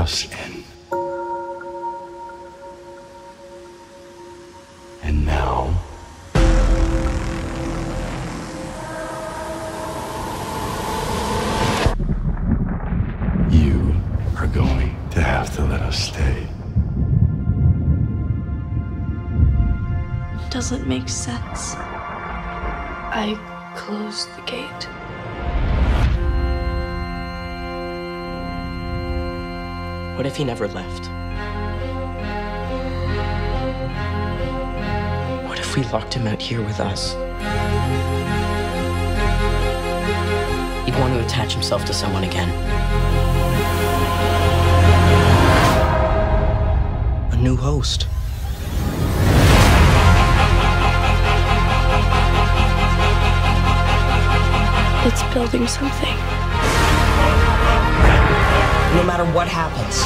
us in. And now. You are going to have to let us stay. Doesn't make sense. I closed the gate. What if he never left? What if we locked him out here with us? He'd want to attach himself to someone again. A new host. It's building something. Matter what happens,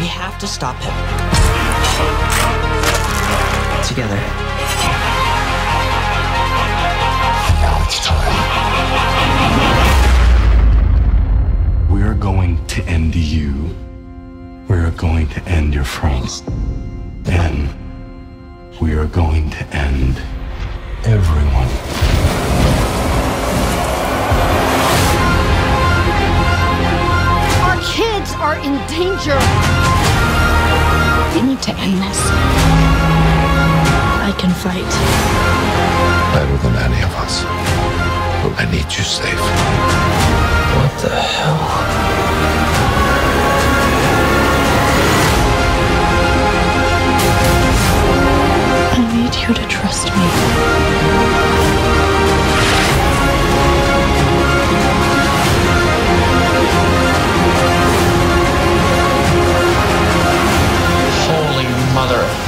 we have to stop him. Together. Now it's time. We are going to end you. We are going to end your friends. And we are going to end everyone. In danger. We need to end this. I can fight. better than any of us. But I need you safe. What the hell?